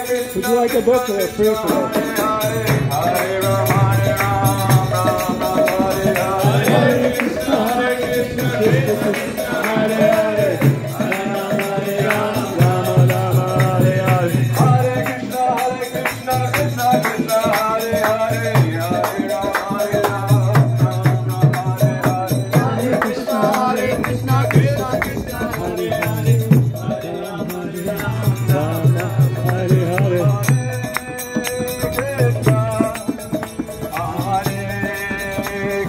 Would you like a book or free for Hare Krishna, Hare Krishna, Krishna Krishna, Hare Hare.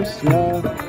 Krishna